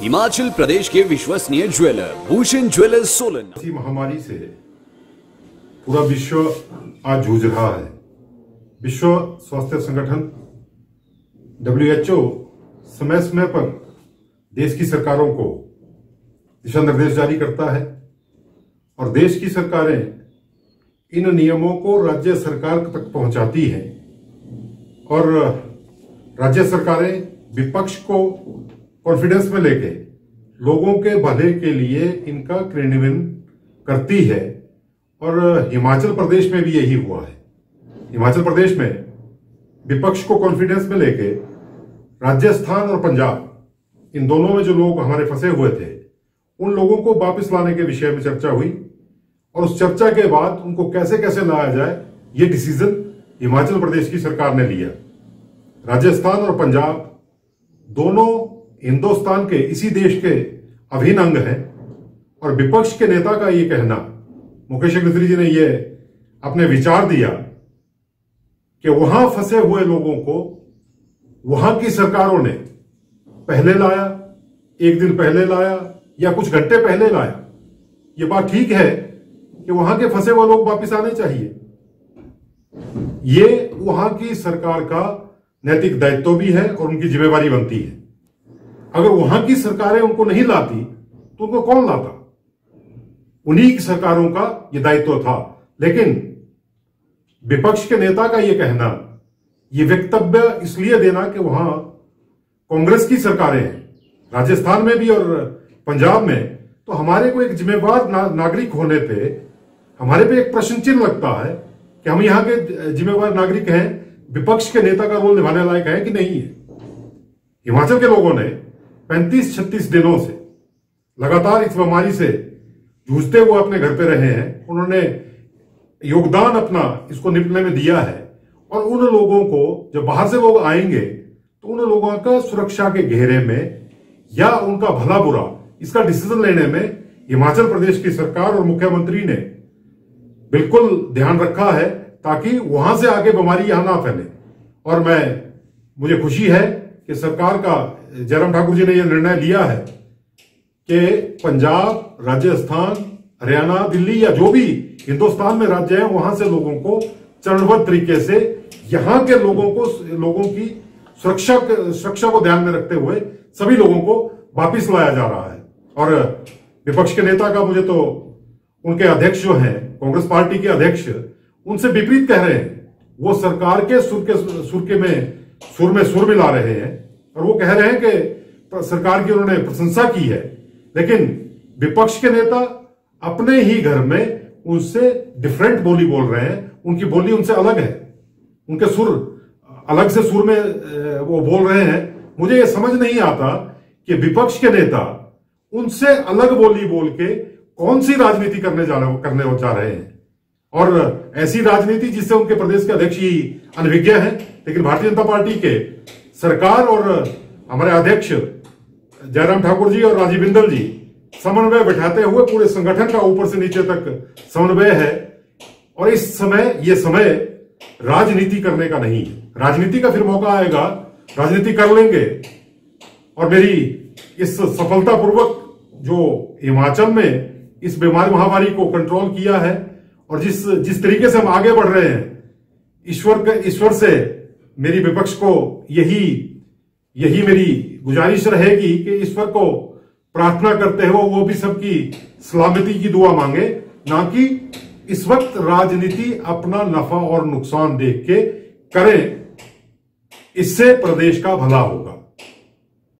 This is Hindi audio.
हिमाचल प्रदेश के विश्वसनीय ज्वेलर, भूषण ज्वेलर्स सोलन। इसी महामारी से पूरा विश्व आज जूझ रहा है। विश्व स्वास्थ्य संगठन डब्ल्यूएचओ समय समय पर देश की सरकारों को दिशा निर्देश जारी करता है और देश की सरकारें इन नियमों को राज्य सरकार तक पहुंचाती हैं। और राज्य सरकारें विपक्ष को कॉन्फिडेंस में लेके, लोगों के भले के लिए इनका क्रियान्वयन करती है, और हिमाचल प्रदेश में भी यही हुआ है। हिमाचल प्रदेश में विपक्ष को कॉन्फिडेंस में लेके, राजस्थान और पंजाब, इन दोनों में जो लोग हमारे फंसे हुए थे, उन लोगों को वापस लाने के विषय में चर्चा हुई, और उस चर्चा के बाद उनको कैसे कैसे लाया जाए, ये डिसीज़न हिमाचल प्रदेश की सरकार ने लिया। राजस्थान और पंजाब दोनों हिंदुस्तान के इसी देश के अभिन्न अंग हैं और विपक्ष के नेता का ये कहना, मुकेश अग्निहोत्री जी ने ये अपने विचार दिया कि वहाँ फंसे हुए लोगों को वहाँ की सरकारों ने पहले लाया, एक दिन पहले लाया या कुछ घंटे पहले लाया। ये बात ठीक है कि वहाँ के फंसे हुए लोग वापिस आने चाहिए। ये वहाँ की सरकार का नैतिक दायित्व भी है और उनकी जिम्मेवारी बनती है। अगर वहाँ की सरकारें उनको नहीं लाती तो उनको कौन लाता? उन्हीं की सरकारों का यह दायित्व था। लेकिन विपक्ष के नेता का यह कहना यह वक्तव्य इसलिए देना कि वहाँ कांग्रेस की सरकारें हैं। राजस्थान में भी और पंजाब में तो हमारे को एक जिम्मेवार ना, नागरिक होने पे हमारे पे एक प्रश्न चिन्ह लगता है कि हम यहाँ के जिम्मेवार नागरिक हैं विपक्ष के नेता का रोल निभाने लायक है कि नहीं है? हिमाचल के लोगों ने 35-36 दिनों से लगातार इस बीमारी से जूझते हुए अपने घर पे रहे हैं। उन्होंने योगदान अपना इसको निपटने में दिया है। और उन लोगों को जब बाहर से लोग आएँगे तो उन लोगों का सुरक्षा के घेरे में या उनका भला बुरा, इसका डिसीज़न लेने में हिमाचल प्रदेश की सरकार और मुख्यमंत्री ने बिल्कुल ध्यान रखा है ताकि वहाँ से आगे बीमारी यहाँ ना फैले। और मैं, मुझे खुशी है कि सरकार का जयराम ठाकुर जी ने यह निर्णय लिया है कि पंजाब, राजस्थान, हरियाणा, दिल्ली या जो भी हिंदुस्तान में राज्य है, वहाँ से लोगों को चरणबद्ध तरीके से, यहाँ के लोगों को, लोगों की सुरक्षा सुरक्षा को ध्यान में रखते हुए सभी लोगों को वापिस लाया जा रहा है। और विपक्ष के नेता का मुझे तो उनके अध्यक्ष जो हैं, कांग्रेस पार्टी के अध्यक्ष, उनसे विपरीत कह रहे हैं। वो सरकार के सुर के सुर के में, सुर में सुर मिला रहे हैं। और वो कह रहे हैं कि सरकार की उन्होंने प्रशंसा की है। लेकिन विपक्ष के नेता अपने ही घर में उनसे डिफरेंट बोली बोल रहे हैं। उनकी बोली उनसे अलग है। उनके सुर अलग से सुर में वो बोल रहे हैं। मुझे ये समझ नहीं आता कि विपक्ष के नेता उनसे अलग बोली बोल के कौन सी राजनीति करने जा रहे करने जा रहे हैं। और ऐसी राजनीति जिससे उनके प्रदेश के अध्यक्ष ही अनभिज्ञ है, लेकिन भारतीय जनता पार्टी के सरकार और हमारे अध्यक्ष जयराम ठाकुर जी और राजीव बिंदल जी, समन्वय बैठाते हुए पूरे संगठन का ऊपर से नीचे तक समन्वय है। और इस समय, ये समय राजनीति करने का नहीं राजनीति का फिर मौका आएगा, राजनीति कर लेंगे। और मेरी इस सफलतापूर्वक जो हिमाचल में इस बीमारी महामारी को कंट्रोल किया है, और जिस जिस तरीके से हम आगे बढ़ रहे हैं, ईश्वर ईश्वर से मेरी विपक्ष को यही यही मेरी गुजारिश रहेगी कि ईश्वर को प्रार्थना करते हो, वो भी सबकी सलामती की दुआ मांगे, ना कि इस वक्त राजनीति अपना नफा और नुकसान देख के करे। इससे प्रदेश का भला होगा।